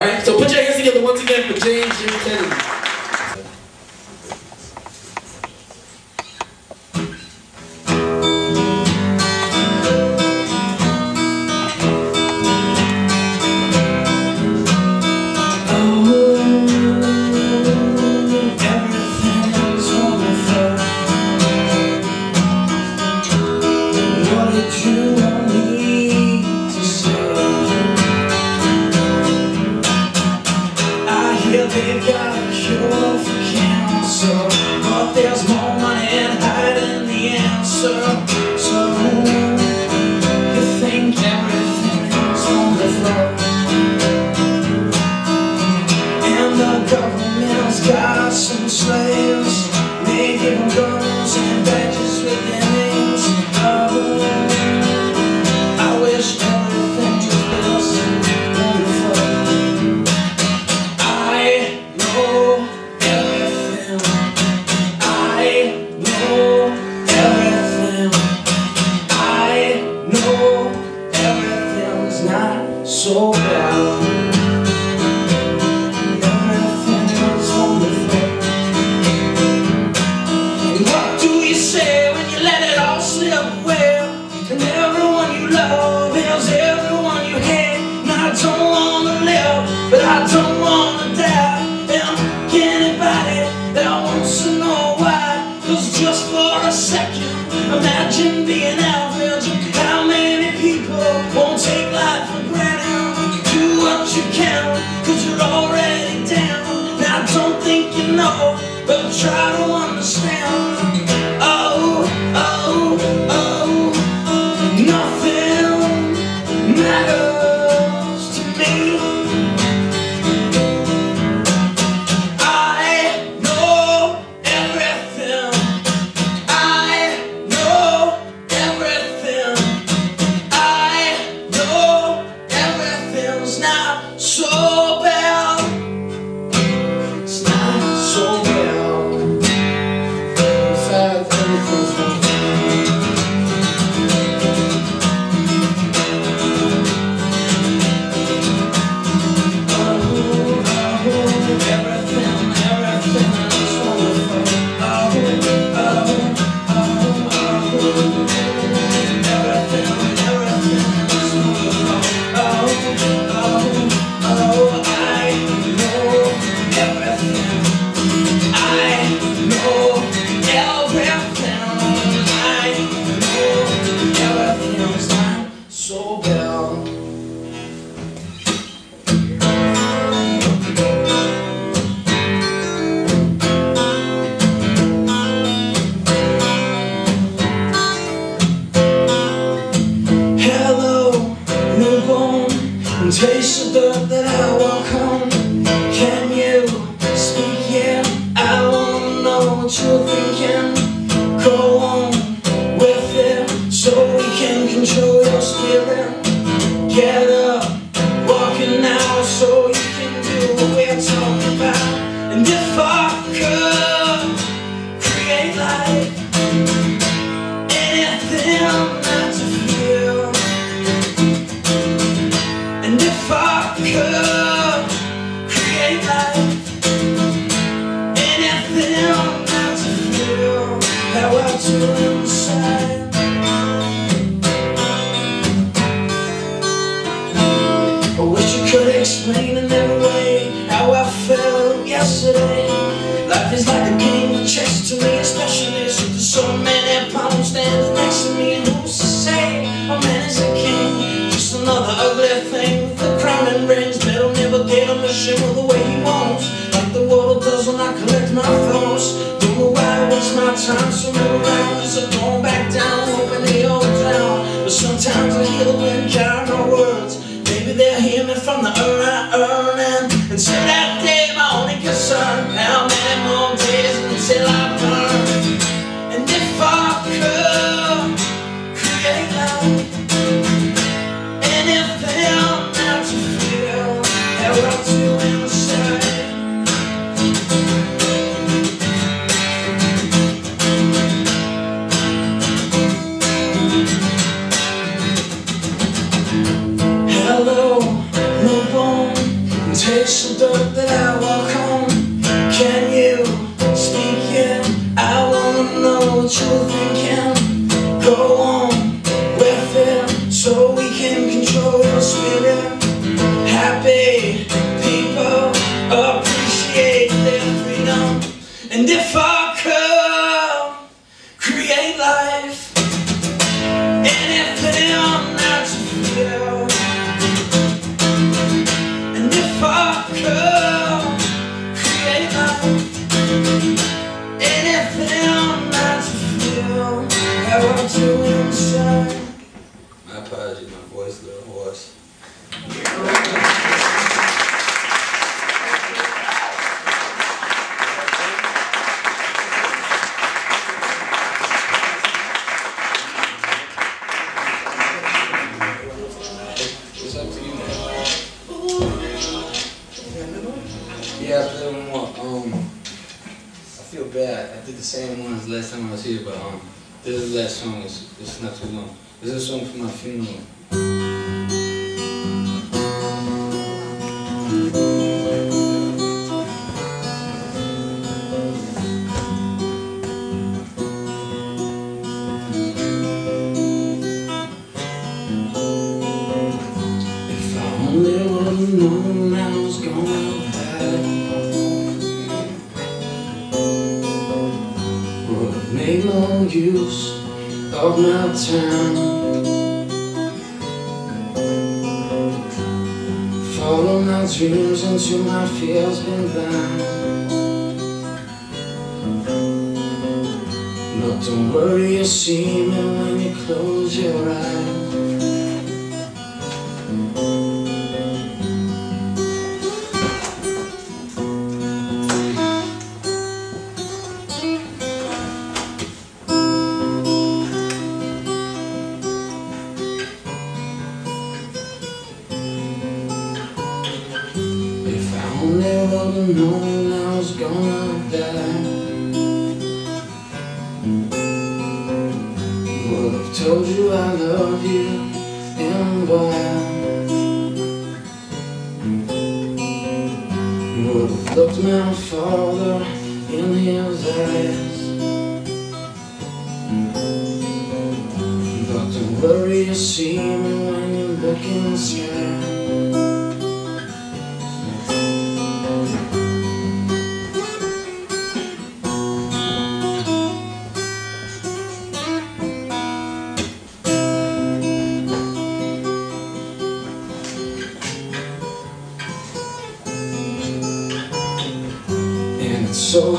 Alright, so put your hands together once again for James Jim Kennedy. What did you second. Imagine being average. How many people won't take life for granted? Do what you can Cause you're already down. Now I don't think you know But try to understand. so bad. temptation. Anything else to feel, how I to inside? takes the dirt that I walk on Can you speak it? I wanna know what you're thinking. Go on with it So we can control your spirit. Happy people appreciate their freedom. And if I could create life Anything I'm not to feel I. My apologies, my voice a little hoarse. Yeah, I one more. Um, I feel bad. I did the same ones last time I was here, but um, this is the last song. It's, it's not too long. This is a song for my funeral. Made no use of my time. Follow my dreams until my fears been blind. But don't worry, you'll see me when you close your eyes would've known I was gonna die. Would've told you I love you and why. Would've looked my father in his eyes. But don't worry, you see me when you look in the sky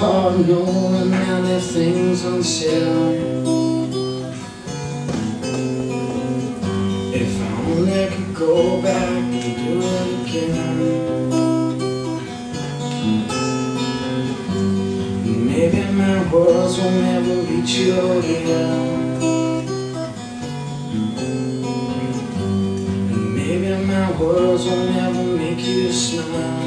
And it's so hard knowing I left things unsaid If I only could go back and do it again. Maybe my words will never reach your ear. Maybe my words will never make you smile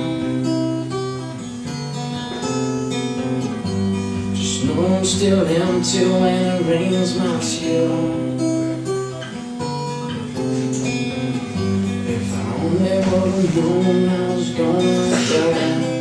I'm still empty when it rains my tears If I only would've known I was gonna die